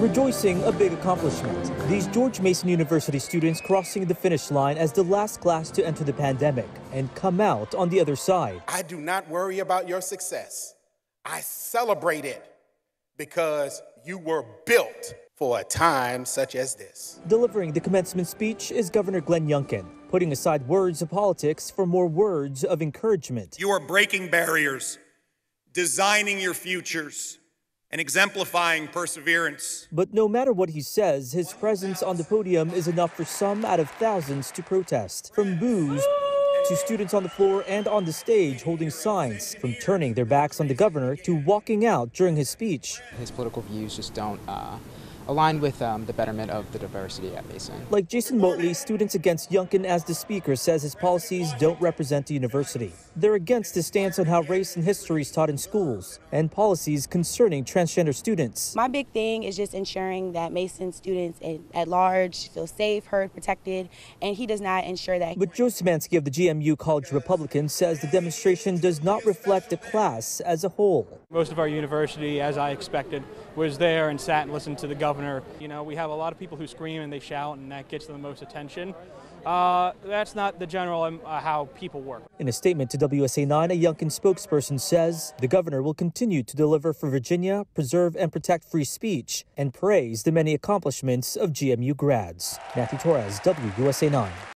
Rejoicing a big accomplishment. These George Mason University students crossing the finish line as the last class to enter the pandemic and come out on the other side. I do not worry about your success. I celebrate it because you were built for a time such as this. Delivering the commencement speech is Governor Glenn Youngkin, putting aside words of politics for more words of encouragement. You are breaking barriers, designing your futures, and exemplifying perseverance. But no matter what he says, his presence on the podium is enough for some out of thousands to protest. From boos to students on the floor and on the stage holding signs, from turning their backs on the governor to walking out during his speech. His political views just don't uh, aligned with um, the betterment of the diversity at Mason. Like Jason Motley, Students Against Youngkin as the speaker says his policies don't represent the university. They're against his stance on how race and history is taught in schools and policies concerning transgender students. My big thing is just ensuring that Mason students at large feel safe, heard, protected, and he does not ensure that. But Joe Szymanski of the GMU College Republican says the demonstration does not reflect the class as a whole. Most of our university, as I expected, was there and sat and listened to the governor. You know, we have a lot of people who scream and they shout, and that gets them the most attention. Uh, that's not the general um, uh, how people work. In a statement to WUSA 9, a Youngkin spokesperson says the governor will continue to deliver for Virginia, preserve and protect free speech, and praise the many accomplishments of GMU grads. Matthew Torres, WUSA 9.